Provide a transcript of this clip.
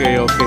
okay. okay.